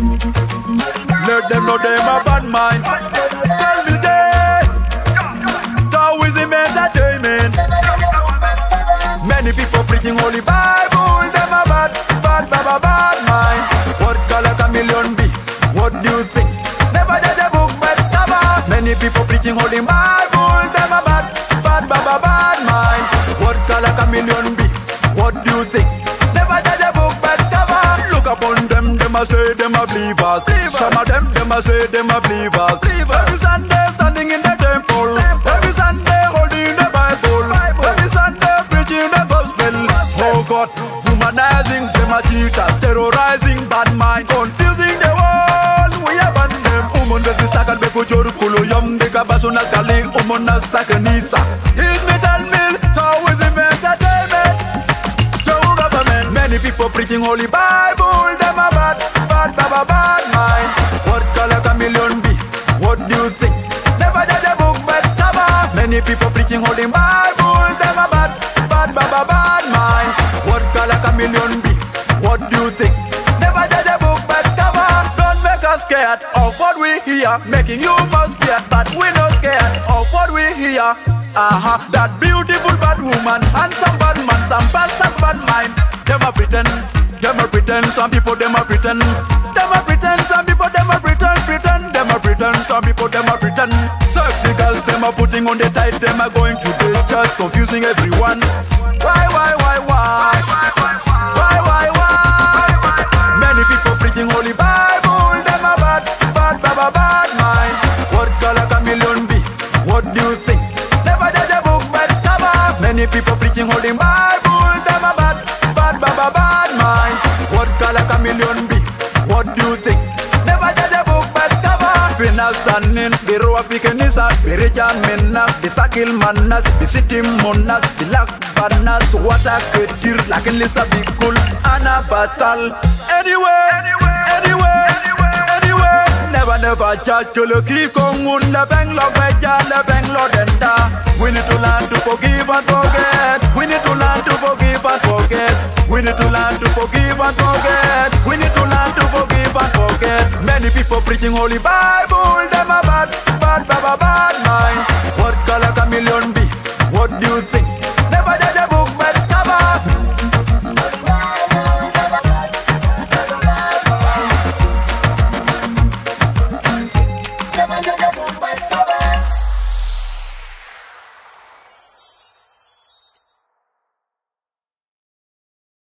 Let them know them a bad mind. Tel Mil J, Taoism entertainment. Many people preaching holy Bible, them a bad, bad, bad, bad, bad mind. What color chameleon be? What do you think? Never judge a book by its cover. Many people preaching holy Bible, them a bad, a a believers. Some of them, them a say them a believers. Every Sunday standing in the temple. Every Sunday holding the Bible. Every Sunday preaching the gospel. Oh God, humanizing them a cheaters, terrorizing bad mind, confusing the world. We abandon them. Umon des bistakan beku joru kulo yom de kabasunas kali umon nas takanisa. Hit metal mill, Taoism entertainment. Joe government. Many people preaching holy Bible. Them a bad, mind. What color chameleon be? What do you think? Never judge a book by its cover. Many people preaching holy Bible. Them a bad, bad, bad, bad, bad mind. What color chameleon be? What do you think? Never judge a book by its cover. Don't make us scared of what we hear. Making you most scared, but we not scared of what we hear. Uh-huh. That beautiful bad woman and some bad man, some bastard bad mind. Them a pretend, them a pretend. Some people them a pretend. Sexy girls them a putting on the tight. Them a going to the church, confusing everyone. Why, why, why, why? Why, why, why? Many people preaching holy Bible. Them a bad, bad, bad, bad, bad mind. What color chameleon be? What do you think? Never judge a book by its cover. Many people preaching holy Bible. Standing, biro afikenisa, birijan menak, bisakil manas, bisitim monas, bilak banas, wata ketir, lakin lisa bikul, ana batal. Anyway, anyway, anyway, never never judge que le qui con un bang lo beja le bang lo denda. We need to learn to forgive and forget. We need to learn to forgive and forget. We need to learn to forgive and forget. We need to learn to forgive and forget. Many people preaching holy Bible, them